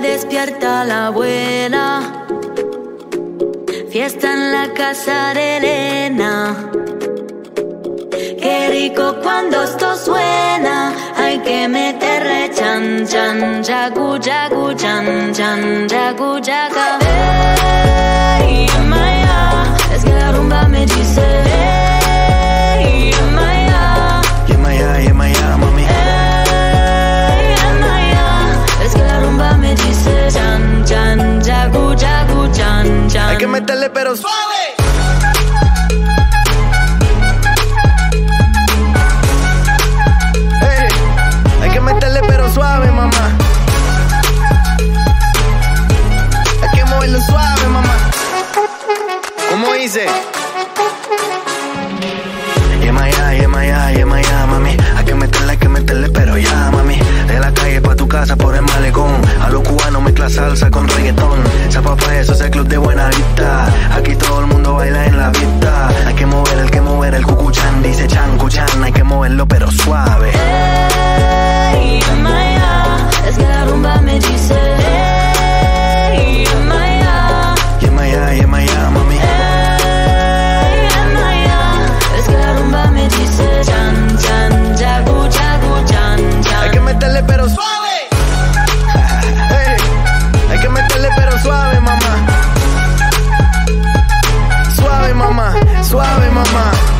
despierta la abuela. Fiesta en la casa de Elena. Qué rico cuando esto suena. Hay que meterle chan chan, jagu jagu chan chan, jagu jaga. Pero suave. Hay que meterle pero suave, mamá. Hay que moverlo suave, mamá. ¿Cómo dice? my mind.